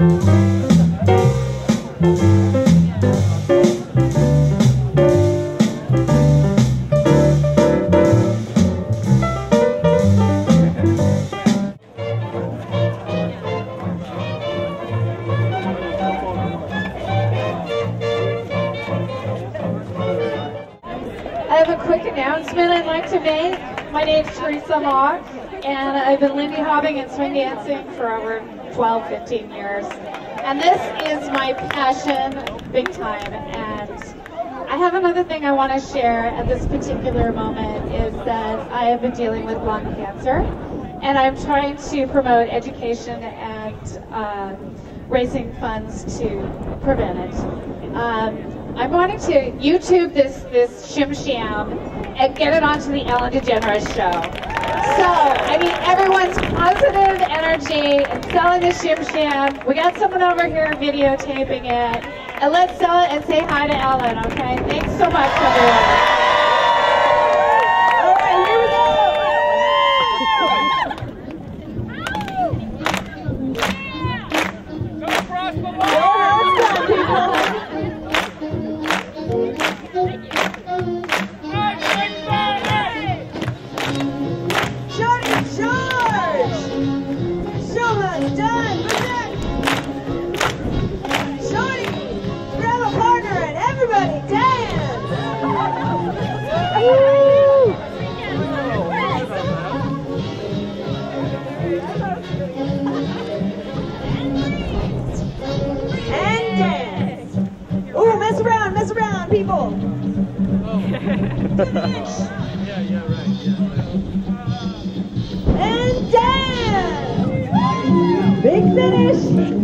I have a quick announcement I'd like to make. My name's Terisa Hawk, and I've been Lindy hopping and swing dancing for over 12, 15 years. And this is my passion, big time. And I have another thing I want to share at this particular moment is that I have been dealing with lung cancer, and I'm trying to promote education and um, raising funds to prevent it. Um, I'm wanting to YouTube this this Shim Sham and get it onto the Ellen DeGeneres show. So, I mean, everyone's positive energy and selling the Shim Sham. We got someone over here videotaping it. And let's sell it and say hi to Ellen, okay? Thanks so much, everyone. people. Oh. yeah, yeah, right. Yeah. And dance! Big finish!